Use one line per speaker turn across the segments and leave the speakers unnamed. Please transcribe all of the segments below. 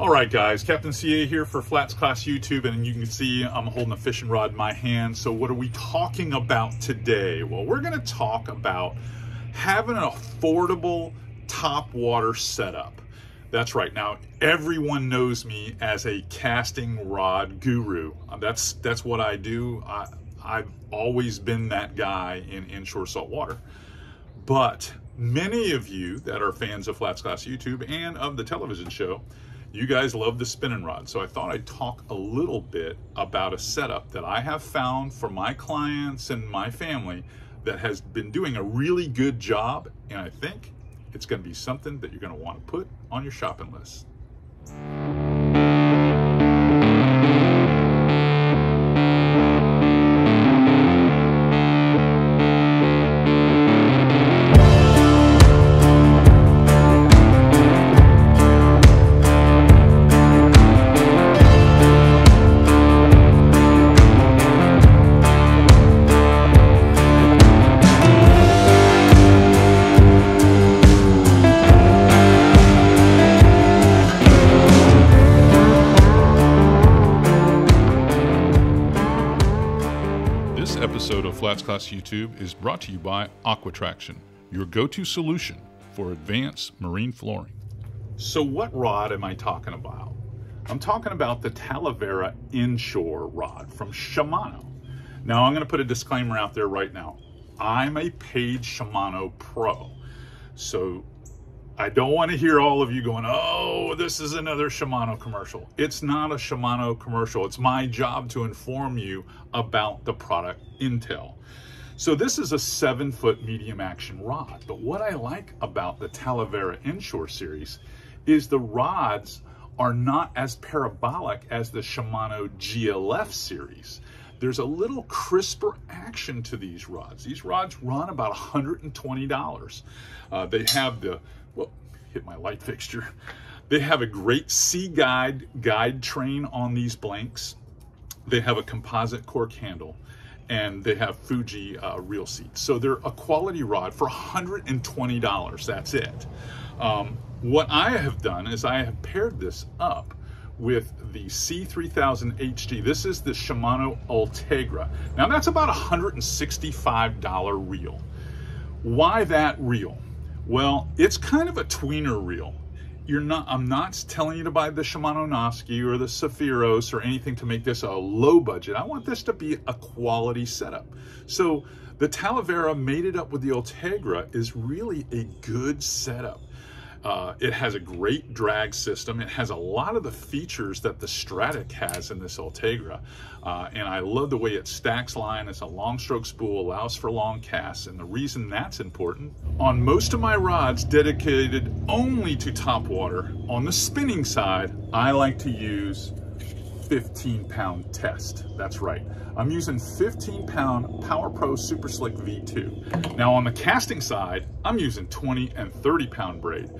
All right, guys, Captain CA here for Flats Class YouTube, and you can see I'm holding a fishing rod in my hand. So what are we talking about today? Well, we're gonna talk about having an affordable top water setup. That's right. Now, everyone knows me as a casting rod guru. That's that's what I do. I, I've always been that guy in inshore saltwater. But many of you that are fans of Flats Class YouTube and of the television show you guys love the spinning rod, so I thought I'd talk a little bit about a setup that I have found for my clients and my family that has been doing a really good job, and I think it's going to be something that you're going to want to put on your shopping list. Episode of Flats Class YouTube is brought to you by Aquatraction, your go-to solution for advanced marine flooring. So what rod am I talking about? I'm talking about the Talavera Inshore rod from Shimano. Now I'm going to put a disclaimer out there right now. I'm a paid Shimano pro. So I don't want to hear all of you going, oh, this is another Shimano commercial. It's not a Shimano commercial. It's my job to inform you about the product intel. So this is a seven foot medium action rod. But what I like about the Talavera Inshore series is the rods are not as parabolic as the Shimano GLF series. There's a little crisper action to these rods. These rods run about $120. Uh, they have the hit my light fixture. They have a great sea guide guide train on these blanks. They have a composite cork handle and they have Fuji uh, reel seats. So they're a quality rod for $120. That's it. Um, what I have done is I have paired this up with the C3000 HG. This is the Shimano Ultegra. Now that's about $165 reel. Why that reel? Well, it's kind of a tweener reel. You're not, I'm not telling you to buy the Shimano Nasci or the Saphiros or anything to make this a low budget. I want this to be a quality setup. So the Talavera mated up with the Ultegra is really a good setup. Uh, it has a great drag system. It has a lot of the features that the Stradic has in this Ultegra. Uh, and I love the way it stacks line. It's a long stroke spool, allows for long casts. And the reason that's important, on most of my rods dedicated only to top water, on the spinning side, I like to use 15 pound test. That's right. I'm using 15 pound Power Pro Super Slick V2. Now on the casting side, I'm using 20 and 30 pound braid.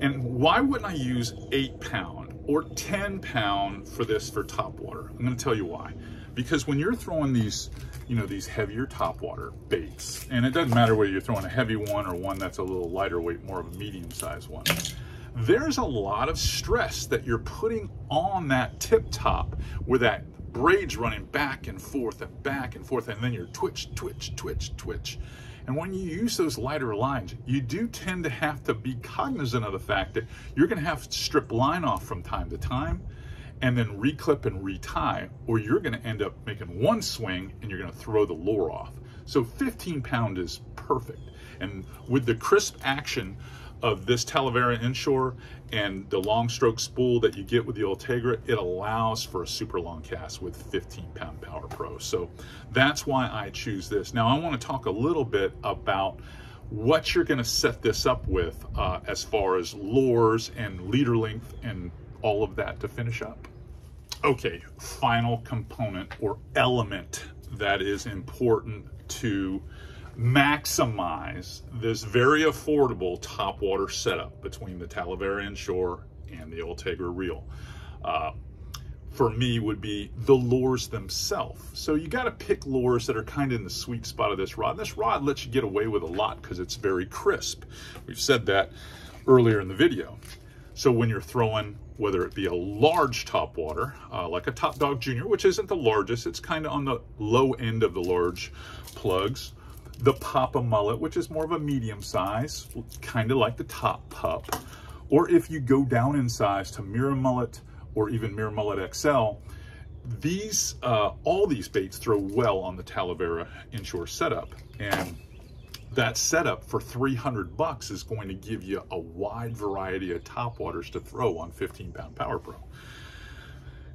And why wouldn't I use eight pound or 10 pound for this for top water? I'm gonna tell you why. Because when you're throwing these, you know, these heavier top water baits, and it doesn't matter whether you're throwing a heavy one or one that's a little lighter weight, more of a medium sized one, there's a lot of stress that you're putting on that tip top where that braid's running back and forth and back and forth, and then you're twitch, twitch, twitch, twitch. And when you use those lighter lines, you do tend to have to be cognizant of the fact that you're gonna have to strip line off from time to time and then reclip and retie, or you're gonna end up making one swing and you're gonna throw the lure off. So 15 pound is perfect. And with the crisp action of this Talavera inshore and the long stroke spool that you get with the Ultegra, it allows for a super long cast with 15 pound Power Pro. So that's why I choose this. Now I wanna talk a little bit about what you're gonna set this up with uh, as far as lures and leader length and all of that to finish up. Okay, final component or element that is important to maximize this very affordable top water setup between the Talavera inshore and the Ultegra reel. Uh, for me would be the lures themselves. So you got to pick lures that are kind of in the sweet spot of this rod. This rod lets you get away with a lot because it's very crisp. We've said that earlier in the video. So when you're throwing, whether it be a large top water, uh, like a Top Dog Junior, which isn't the largest, it's kind of on the low end of the large plugs, the Papa Mullet, which is more of a medium size, kind of like the Top Pup, or if you go down in size to MirrOmullet or even MirrOmullet XL, these, uh, all these baits throw well on the Talavera inshore setup. And that setup for 300 bucks is going to give you a wide variety of top waters to throw on 15 pound Power Pro.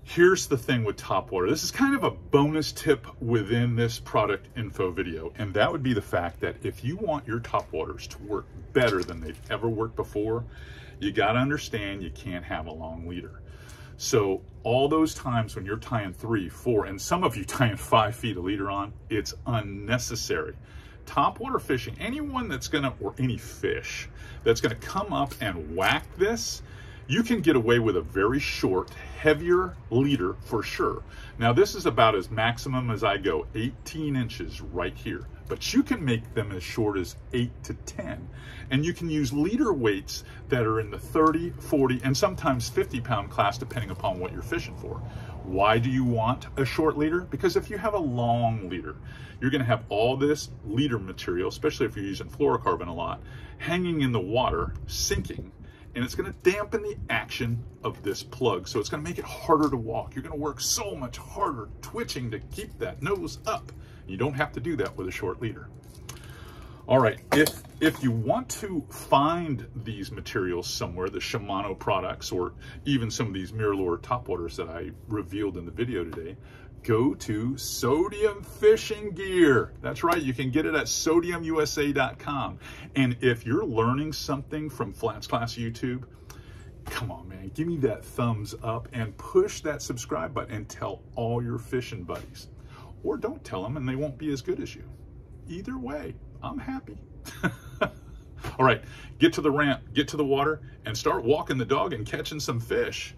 Here's the thing with top water. This is kind of a bonus tip within this product info video. And that would be the fact that if you want your top waters to work better than they've ever worked before, you got to understand you can't have a long leader. So all those times when you're tying three, four, and some of you tying five feet of leader on, it's unnecessary. Topwater fishing, anyone that's gonna, or any fish, that's gonna come up and whack this, you can get away with a very short, heavier leader for sure. Now this is about as maximum as I go, 18 inches right here, but you can make them as short as eight to 10. And you can use leader weights that are in the 30, 40, and sometimes 50 pound class, depending upon what you're fishing for. Why do you want a short leader? Because if you have a long leader, you're gonna have all this leader material, especially if you're using fluorocarbon a lot, hanging in the water, sinking, and it's gonna dampen the action of this plug. So it's gonna make it harder to walk. You're gonna work so much harder twitching to keep that nose up. You don't have to do that with a short leader. All right, if, if you want to find these materials somewhere, the Shimano products, or even some of these MirrOlure top waters that I revealed in the video today, go to Sodium Fishing Gear. That's right, you can get it at sodiumusa.com. And if you're learning something from Flats Class YouTube, come on, man, give me that thumbs up and push that subscribe button and tell all your fishing buddies. Or don't tell them and they won't be as good as you. Either way, I'm happy. All right, get to the ramp, get to the water, and start walking the dog and catching some fish.